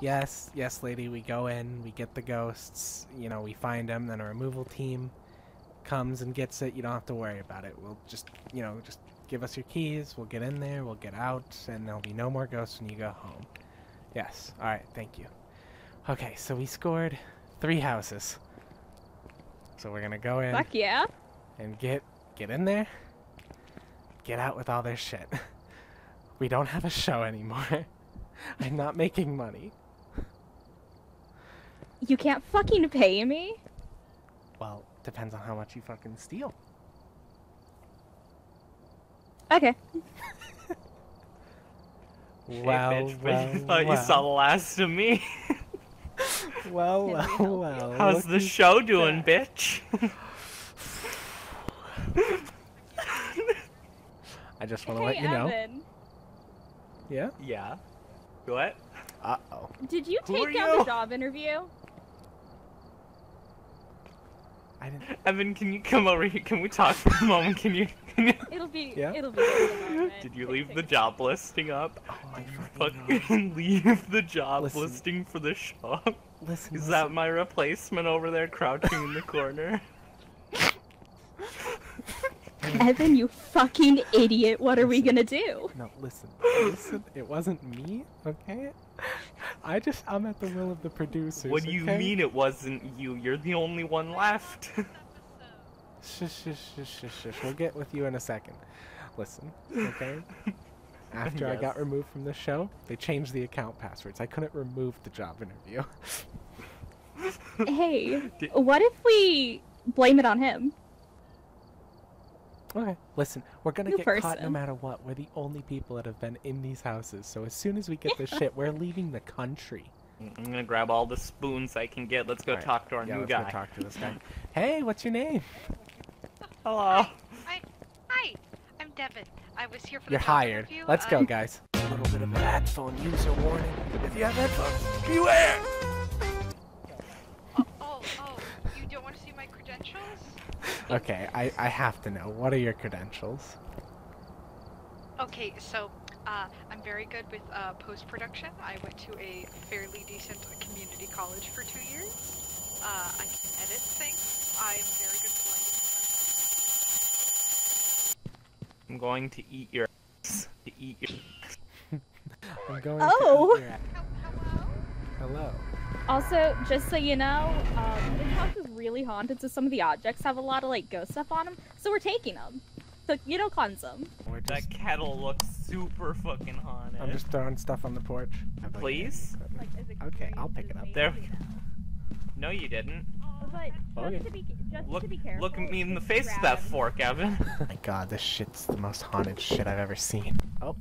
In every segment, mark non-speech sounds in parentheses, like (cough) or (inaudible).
Yes, yes, lady. We go in, we get the ghosts. You know, we find them. Then a removal team comes and gets it. You don't have to worry about it. We'll just, you know, just give us your keys. We'll get in there. We'll get out, and there'll be no more ghosts when you go home. Yes. All right. Thank you. Okay, so we scored three houses. So we're gonna go in Fuck yeah. and get get in there. Get out with all their shit. (laughs) We don't have a show anymore. (laughs) I'm not making money. You can't fucking pay me? Well, depends on how much you fucking steal. Okay. (laughs) Well, hey, bitch, well, you thought well. you saw the last of me. (laughs) Well, well, well. How's the show doing, that. bitch? (laughs) I just want to hey, let you know. Evan. Yeah? yeah. What? Uh oh. Did you Who take are down you? the job interview? I didn't. (laughs) Evan, can you come over here? Can we talk for a moment? Can you? Can you... It'll be. Yeah? It'll be. good in a moment. Did you leave the job listing up? Oh my Did you fucking God. fucking (laughs) leave the job Listen. listing for the shop? Listen. Is listen. that my replacement over there crouching in the corner? Evan, you fucking idiot! What are we gonna do? No, listen. Listen. It wasn't me, okay? I just. I'm at the will of the producers. What do you okay? mean it wasn't you? You're the only one left. (laughs) Shush, shush, shush, shush, shush. We'll get with you in a second. Listen, okay? (laughs) After I got removed from the show, they changed the account passwords. I couldn't remove the job interview. (laughs) Hey, Did- what if we blame it on him? Okay. Listen, we're gonna New get caught no matter what. We're the only people that have been in these houses. So as soon as we get this shit, we're leaving the country. I'm gonna grab all the spoons I can get. Let's go Alright, talk to our yeah, new let's guy. go talk to this guy. Hey, what's your name? Hello. Hi, hi. I'm Devin. I was here for the You're job hired. interview. Let's go, Um, guys. A little bit of a headphone user warning. If you have headphones, beware! Oh, oh, oh, you don't want to see my credentials? Okay, I, I have to know. What are your credentials? Okay, so uh, I'm very good with uh, post production. I went to a fairly decent community college for two years. Uh, I can edit things. I'm very good with I'm going to eat your ass. To eat your. (laughs) I'm going Oh. to eat your ass. Hello? Hello. Also, just so you know, um, this house is really haunted, so some of the objects have a lot of like ghost stuff on them. So we're taking them. So you know, cleanse them. We're That kettle looks super fucking haunted. I'm just throwing stuff on the porch. Have Please? Like, Okay, I'll pick it up. There we. No, you didn't. But Okay. just to be just Look, to be careful. look at me in the just face with grab that 'em. fork, Evan. (laughs) my god, this shit's the most haunted shit I've ever seen. Oh,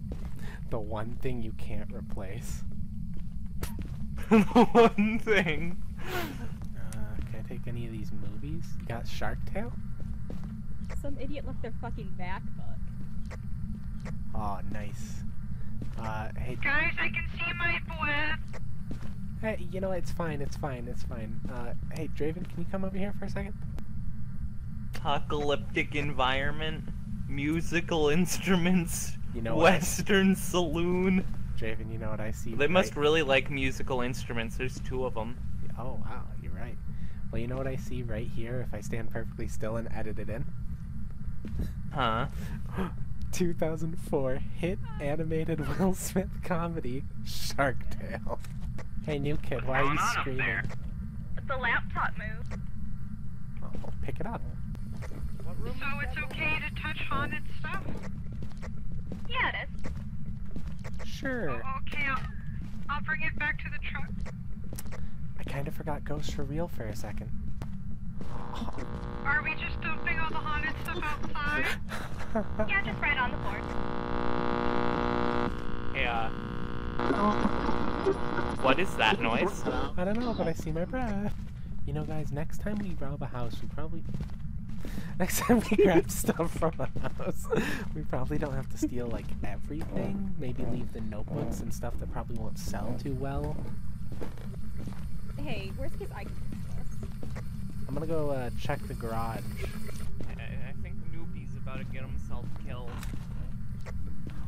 the one thing you can't replace. The (laughs) one thing. Uh, can I take any of these movies? You got Shark Tale? Some idiot left their fucking MacBook. Oh, nice. Uh, hey, Guys, I can see my breath. hey, you know, it's fine, it's fine, it's fine. Uh, hey, Draven, can you come over here for a second? Apocalyptic environment, musical instruments, You know what? Western saloon. Draven, you know what I see? They must really like musical instruments. There's two of them. Oh, wow, you're right. Well, you know what I see right here if I stand perfectly still and edit it in? Huh? (gasps) 2004 hit animated (laughs) Will Smith comedy Shark Tale. Hey, new kid, why are you screaming? The laptop moved. Oh, well, pick it up. So it's okay to touch haunted stuff? Yeah, it is. Sure. Oh, okay, I'll, I'll bring it back to the truck. I kind of forgot Ghosts for real for a second. Are we just dumping all the haunted stuff outside? (laughs) Yeah, just right on the floor. Yeah. What is that noise? I don't know, but I see my breath. You know, guys, next time we rob a house, we probably. Next time we grab stuff from a house, we probably don't have to steal, like, everything. Maybe leave the notebooks and stuff that probably won't sell too well. Hey, worst case I can fix this. I'm gonna go uh, check the garage. I, I think Noopy's about to get himself killed.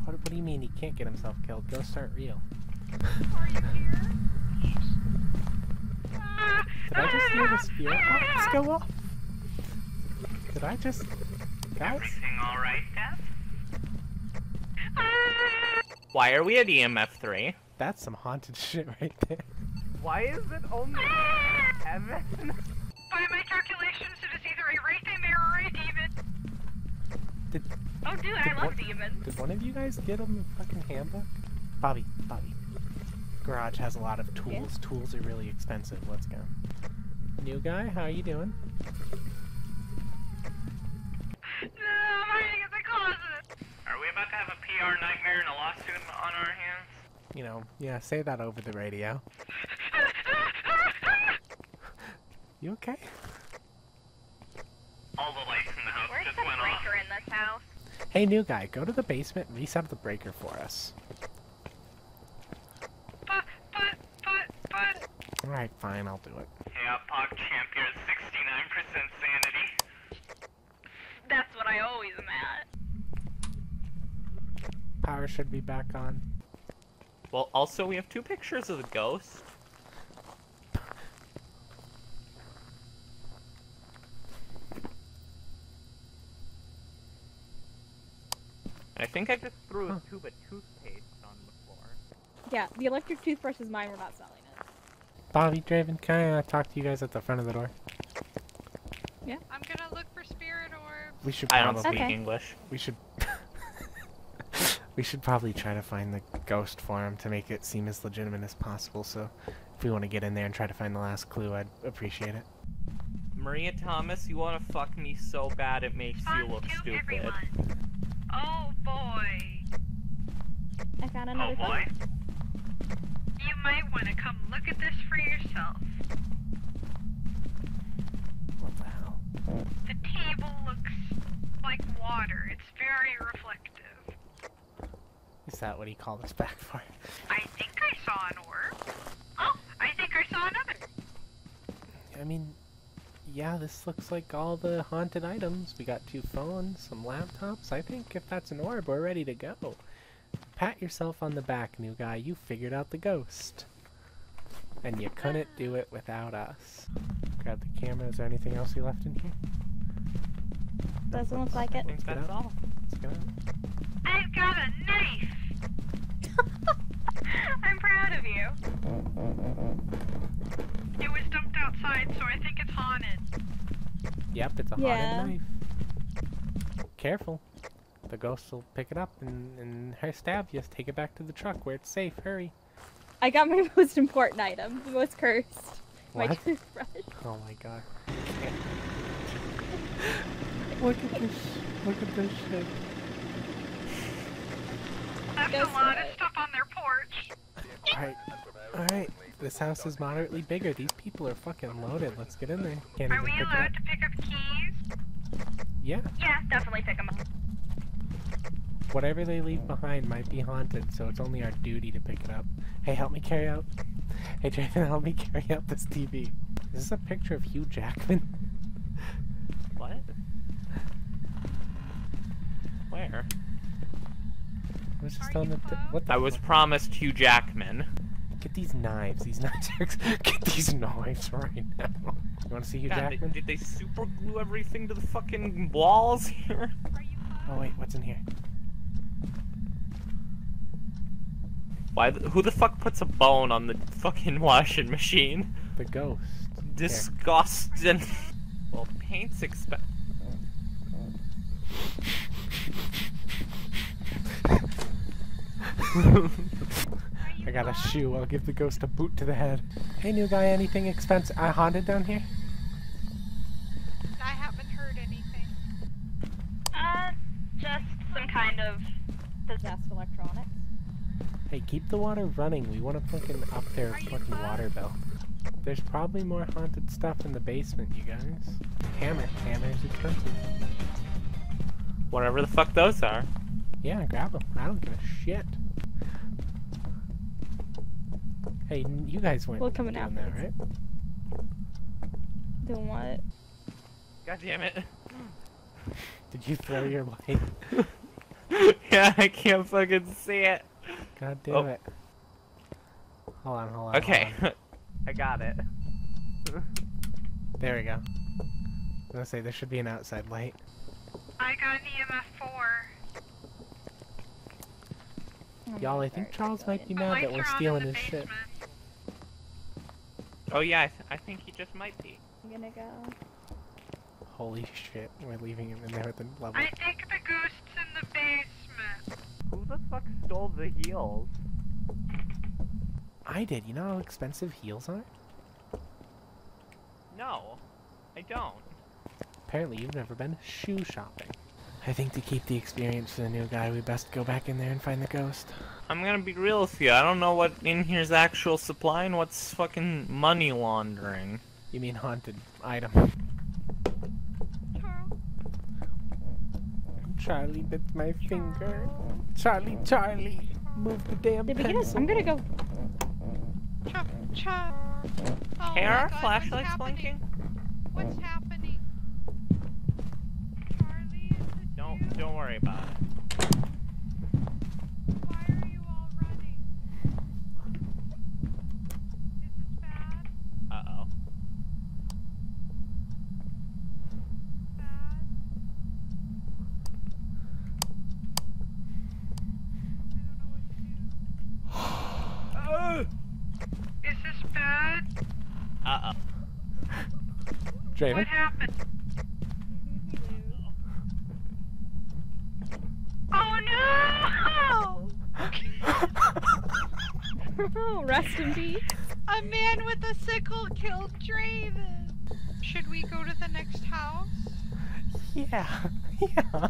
What, what do you mean he can't get himself killed? Ghosts aren't real. Are you here? Did I just hear the spirit box go off? Did I just... Guys? Everything alright, Death? Why are we at EMF 3? That's some haunted (laughs) shit right there. Why is it only Evan? By my calculations, it is either a wraith, a mare, or a demon. Did, Oh, dude, Did I love what- demons. did one of you guys get him a fucking handbook? Bobby, Bobby. Garage has a lot of tools. Tools are really expensive. Let's go. New guy, how are you doing? No, I'm hiding in the closet. Are we about to have a PR nightmare and a lawsuit on our hands? You know, yeah, say that over the radio. (laughs) You okay? All the lights in the house Where's just the went off. breaker in this house? Hey, new guy, go to the basement, and reset the breaker for us. but, but, but, but. Alright, fine, I'll do it. Yeah, Pog Champ, you're at 69% sanity. That's what I always am at. Power should be back on. Well, also, we have two pictures of the ghost. I think I just threw a tube of toothpaste on the floor. Yeah, the electric toothbrush is mine. We're not selling it. Bobby, Draven, can I uh, talk to you guys at the front of the door? Yeah. I'm gonna look for spirit orbs. We should I don't probably, speak Okay. English. we should, we should probably try to find the ghost for him to make it seem as legitimate as possible. So, if we want to get in there and try to find the last clue, I'd appreciate it. Maria Thomas, you want to fuck me so bad it makes you look stupid. Oh boy. I found another oh, phone. You might want to come look at this for yourself. What the hell? The table looks like water. It's very reflective. Is that what he called us back for? I think I saw an orb. Oh, I think I saw another. I mean, yeah, this looks like all the haunted items. We got two phones, some laptops. I think if that's an orb, we're ready to go. Pat yourself on the back, new guy. You figured out the ghost. And you couldn't do it without us. Grab the camera. Is there anything else we left in here? Doesn't look like I it. think that's all. Let's go. I've got a knife. I'm proud of you. It was dumped outside, so I think it's haunted. Yep, it's a Yeah. haunted knife. Careful. The ghost will pick it up and, and her stab you. Take it back to the truck where it's safe. Hurry. I got my (laughs) most important item, the most cursed. My What? toothbrush. (laughs) Oh my god. (laughs) Look at this. Look at this shit. Left a lot of stuff on their porch. Alright. Alright. This house is moderately bigger. These people are fucking loaded. Let's get in there. Can't Are we pick up. allowed to pick up keys? Yeah. Yeah, definitely pick them up. Whatever they leave behind might be haunted, so it's only our duty to pick it up. Hey, help me carry out. Hey, Draven, help me carry out this TV. Is this a picture of Hugh Jackman? What? Where? I was just Are on the. What the I was fuck? promised Hugh Jackman. Get these knives. These (laughs) knives Get these knives right now. You want to see Hugh God, they- Jackman? did they super glue everything to the fucking walls here? Oh wait, what's in here? Why? The, who the fuck puts a bone on the fucking washing machine? The ghost. Disgusting. Well, paint's expensive. (laughs) I got a shoe. I'll give the ghost a boot to the head. Hey, new guy, anything expensive? I haunted down here? I haven't heard anything. Uh, just some kind of possessed electronics. Hey, keep the water running. We want to fucking up their fucking water bill. There's probably more haunted stuff in the basement, you guys. Hammer. Hammer's expensive. Whatever the fuck those are. Yeah, grab them. I don't give a shit. Hey, you guys weren't We're coming doing after that, right? Doing what? God damn it. Did you throw your light? (laughs) yeah, I can't fucking see it. God damn Oh. it. Hold on, hold on. hold Okay. on. (laughs) I got it. There we go. I was gonna say there should be an outside light. I got an EMF 4. Oh, Y'all, I think Charles might be mad that we're are on in stealing the his shit. Basement. Oh yeah, I, th I think he just might be. I'm gonna go. Holy shit, we're leaving him in there at the level. I think the ghost's in the basement. Who the fuck stole the heels? I did. You know how expensive heels are? No, I don't. Apparently, you've never been shoe shopping. I think to keep the experience for the new guy, we best go back in there and find the ghost. I'm gonna be real with you. I don't know what in here's actual supply and what's fucking money laundering. You mean haunted item? Charlie bit my finger. Charlie, Charlie, move the damn Did we get pencil. a, I'm gonna go. Cha cha. Oh hey, are our God, flashlights happening? blinking? What's happening? Charlie, is it Don't you? don't worry about it. Why are you all running? Is this bad? Uh oh. Bad? I don't know what to do. Is this bad? Uh oh. Draven? What happened? Oh no! (laughs) Rest in peace. A man with a sickle killed Draven. Should we go to the next house? yeah, (laughs) yeah.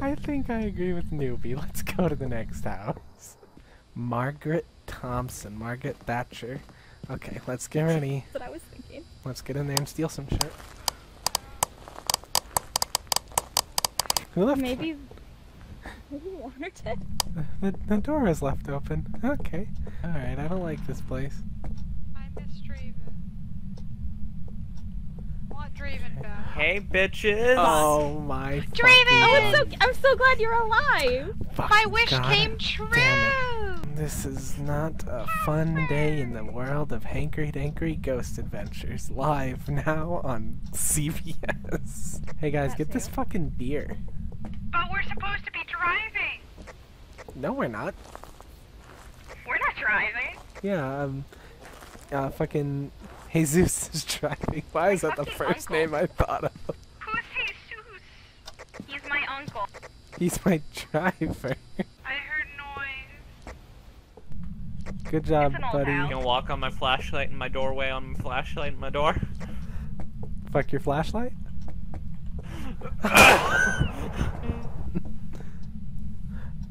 I think I agree with Newbie. Let's go to the next house. Margaret Thompson, Margaret Thatcher. Okay, let's get ready. Let's get in there and steal some shit. Who left? Maybe. Maybe water tip? (laughs) The, the door is left open. Okay. Alright, I don't like this place. I miss Draven. Want Draven back. Hey bitches. Oh my Draven! Oh, it's God. so. I'm so glad you're alive. Fuck, My wish God came true! This is not a fun day in the world of Hankery Dankery Ghost Adventures. Live now on CBS. Hey guys, get this fucking beer. But we're supposed to be driving! No, we're not. We're not driving! Yeah, um, uh, fucking Jesus is driving. Why is that the first uncle. name I thought of? Who's Jesus? He's my uncle. He's my driver. I heard noise. Good job, It's an old buddy. You can walk on my flashlight in my doorway on my flashlight in my door? Fuck your flashlight? (laughs)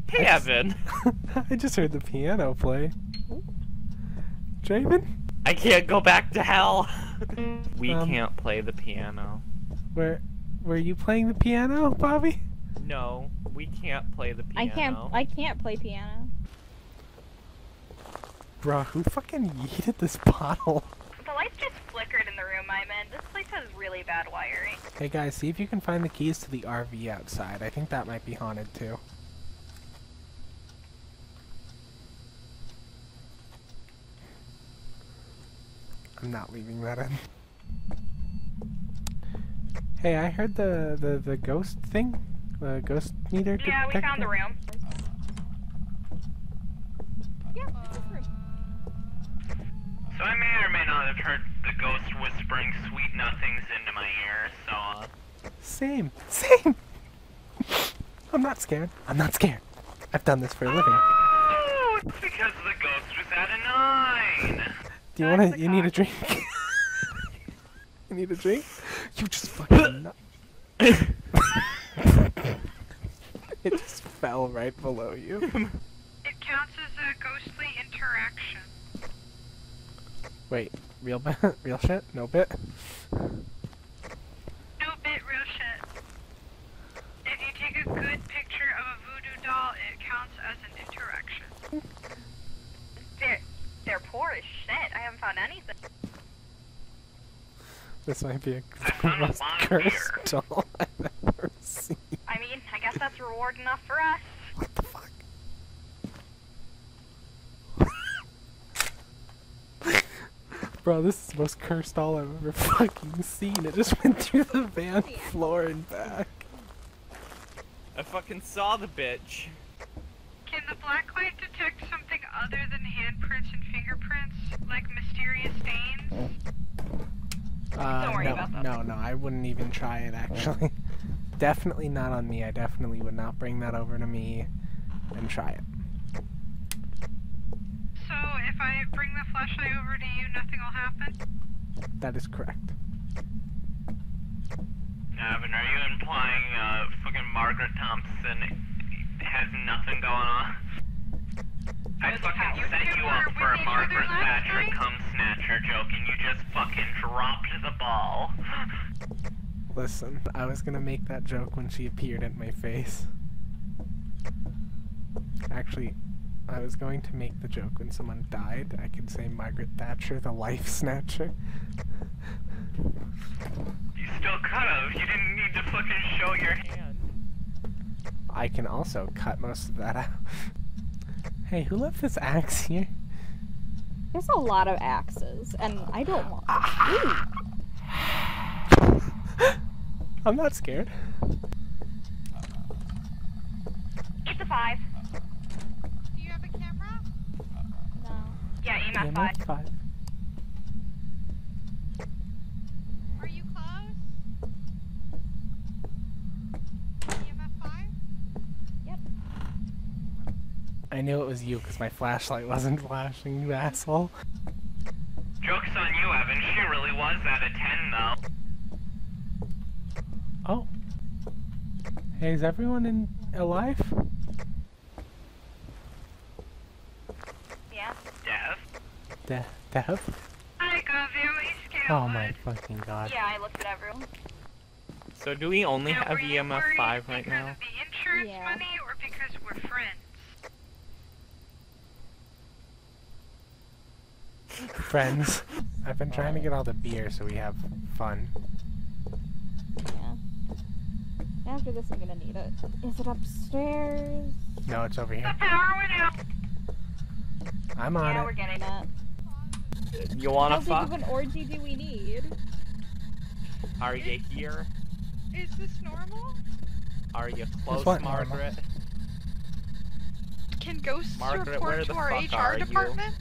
Hey Evan. (laughs) I just heard the piano play. Draven? I can't go back to hell. we Um, can't play the piano. Where were you playing the piano, Bobby? No, we can't play the piano. I piano. can't. I can't play piano. Bro, who fucking yeeted this bottle? The lights just flickered in the room I'm in. This place has really bad wiring. Hey guys, see if you can find the keys to the RV outside. I think that might be haunted too. I'm not leaving that in. Hey, I heard the the, the ghost thing, the ghost meter. Yeah, we found the room. Yeah, this room. So I may or may not have heard the ghost whispering sweet nothings into my ear, so uh, Same, same. I'm not scared. I'm not scared. I've done this for a living. Oh, it's because the ghost was at a nine. Do you want to? You need a drink. (laughs) you need a drink? You just fucking. (laughs) (laughs) it just fell right below you. It counts as a ghostly interaction. Wait, real bit? (laughs) real shit? No bit? No bit real shit. If you take a good picture of a voodoo doll, it counts as an interaction. They're, they're poor as shit. I haven't found anything. This might be a most cursed (laughs) doll I've ever seen. I mean, I guess that's reward enough for us. What the fuck? Bro, this is the most cursed doll I've ever (laughs) fucking seen. It just went through the van floor and back. I fucking saw the bitch. Can the black light detect something other than handprints and fingerprints, like mysterious stains? Uh, Don't worry no, about that. no, no, I wouldn't even try it actually. (laughs) definitely not on me. I definitely would not bring that over to me and try it. So if I bring the flashlight over to you, nothing will happen? That is correct. Evan, are you implying uh, fucking Margaret Thompson has nothing going on? I You fucking set you up for a Margaret Thatcher night? cum snatcher joke, and you just fucking dropped the ball. Listen, I was gonna make that joke when she appeared at my face. Actually, I was going to make the joke when someone died. I could say Margaret Thatcher, the life snatcher. You still could've. You didn't need to fucking show your hand. I can also cut most of that out. hey, who left this axe here? There's a lot of axes, and I don't want. Ah. (laughs) I'm not scared. It's a five. Do you have a camera? no. Yeah, Yeah, EMF no, five. it's five. Are you close? EMF 5? I knew it was you because my flashlight wasn't flashing, you asshole. Joke's on you, Evan. She really was at a 10, though. Oh. Hey, is everyone in alive? Yeah. Dev? De- Dev? I got very scared. Oh my fucking god. Yeah, I looked at everyone. So do we only Now, have were you EMF worried 5 right because now? of the insurance Yeah. money or because we're friends? Friends. I've been trying to get all the beer so we have fun. Yeah. After this, I'm gonna need it. Is it upstairs? No, it's over The here. power went out. I'm on Yeah, it. we're getting it. You wanna How big of an orgy do we need? Are you here? Is this normal? Are you close, what, normal? Margaret? Can ghosts Margaret, report to our HR are you? department?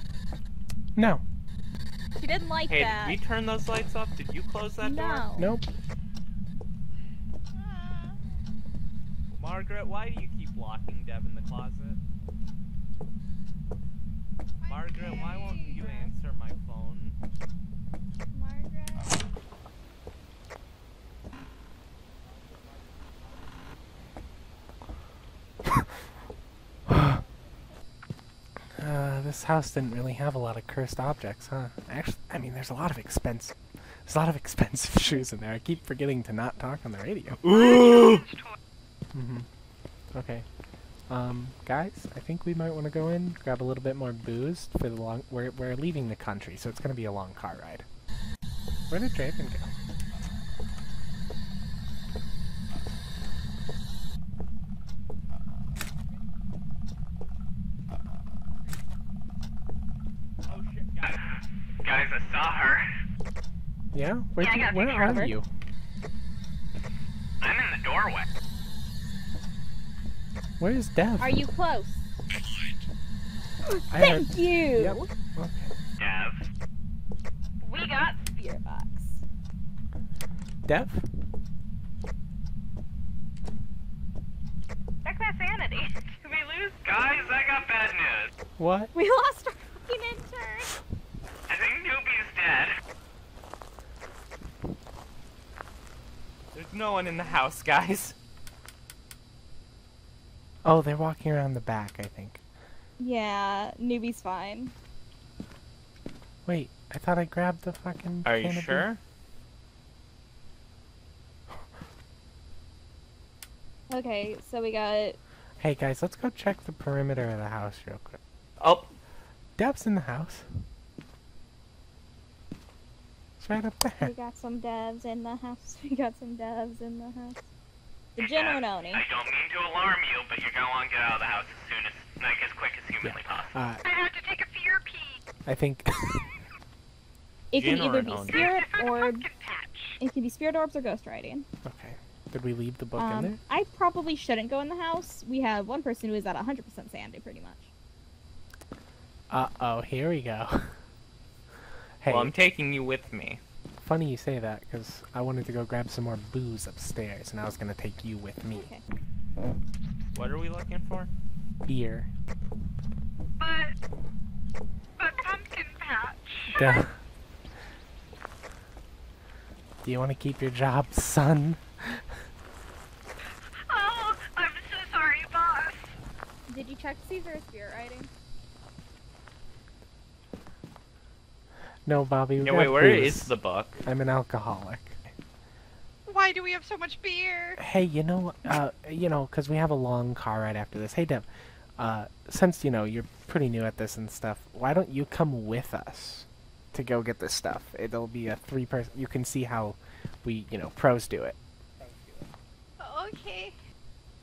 No. She didn't like Hey, that. did we turn those lights off? Did you close that door? no. Nope. Ah. Margaret, why do you keep locking Dev in the closet? Margaret, why won't you answer my phone? Margaret. Uh, (laughs) this house didn't really have a lot of cursed objects, huh? Actually, I mean, there's a lot of expensive, there's a lot of (laughs) expensive shoes in there. I keep forgetting to not talk on the radio. Ooh! hmm Okay. Um, guys, I think we might want to go in, grab a little bit more booze for the long. We're we're leaving the country, so it's gonna be a long car ride. Where did Draven go? Oh shit, guys. Guys, I saw her. Yeah, where Yeah, you, where are her. you? I'm in the doorway. Where is Dev? Are you close? I heard. Thank you. Yep. Okay. Dev? We got Beer box. Dev? check that sanity. (laughs) Did we lose? Guys, I got bad news. What? We lost our fucking intern. I think Newbie's dead. There's no one in the house, guys. Oh, they're walking around the back, I think. Yeah, newbie's fine. Wait, I thought I grabbed the fucking. Are you can of beer. sure? Okay, so we got Hey guys, let's go check the perimeter of the house real quick. Oh, Dev's in the house. It's right up there. (laughs) we got some devs in the house. We got some devs in the house. The Dev, Genononi. I don't mean to alarm you, but you're gonna want to get out of the house as soon as, like, as quick as humanly possible. Uh, I had to take a fear pee. I think. (laughs) It can either be owner? spirit There's a orb. pumpkin patch. It can be spirit orbs or ghost writing. Okay. Did we leave the book in there? Um, I probably shouldn't go in the house. We have one person who is at 100% sanity, pretty much. Uh oh, here we go. (laughs) hey, Well, I'm taking you with me. Funny you say that because I wanted to go grab some more booze upstairs, and I was gonna take you with me. Okay. What are we looking for? Beer. But, but pumpkin patch. Duh. Do you want to keep your job, son? Oh, I'm so sorry, boss. Did you check to see if there is spirit writing? No, Bobby. we Yeah, wait, where booze. is the book? I'm an alcoholic. Why do we have so much beer? Hey, you know, uh, you know, 'cause we have a long car ride after this. Hey, Deb, uh, since you know you're pretty new at this and stuff, why don't you come with us to go get this stuff? It'll be a three-person. You can see how we, you know, pros do it. Okay.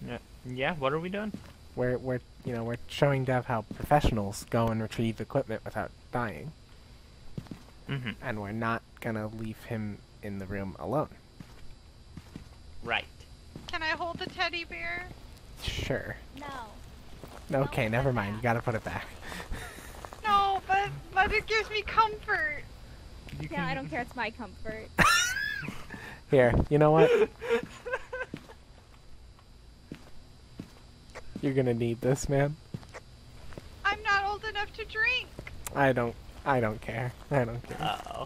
Yeah, yeah. What are we doing? We're, we're, you know, we're showing Dev how professionals go and retrieve equipment without dying, Mm-hmm. and we're not gonna leave him in the room alone. Right. Can I hold the teddy bear? Sure. No. Okay, never mind. You gotta put it back. No, but but it gives me comfort. Yeah, I don't care. It's my comfort. (laughs) Here, you know what? (laughs) You're gonna need this, man. I'm not old enough to drink. I don't. I don't care. I don't care. Uh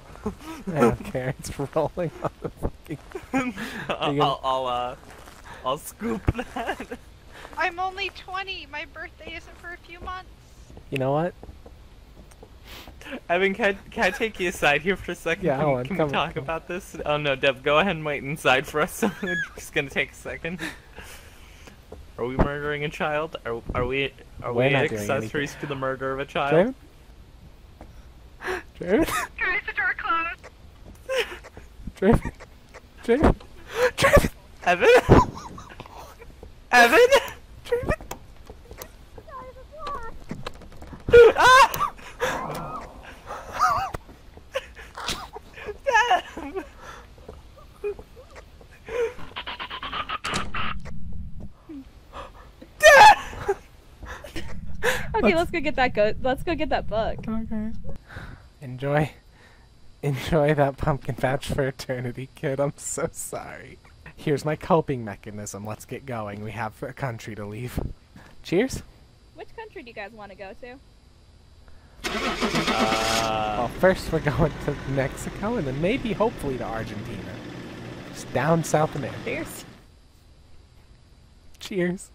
I don't care. It's rolling on the fucking. oh. I'll, You I'll, I'll, uh, I'll scoop that. (laughs) I'm only 20. My birthday isn't for a few months. You know what? Evan, can I, can I take you aside here for a second? Yeah, can, hold on, can come- we talk come. about this? Oh no, Deb, go ahead and wait inside for us. (laughs) it's just gonna take a second. Are we murdering a child? Are, are we are We're we accessories to the murder of a child? Draven? Draven? Guys, the door closed. Draven? Draven? Draven? Evan? Evan? Draven? ah! Deb! Okay, let's go get that go. Let's go get that book. Okay. Enjoy. Enjoy that pumpkin patch for eternity, kid. I'm so sorry. Here's my coping mechanism. Let's get going. We have a country to leave. Cheers. Which country do you guys want to go to? Uh, Well, first we're going to Mexico and then maybe, hopefully, to Argentina. Just down South America. Cheers. Cheers.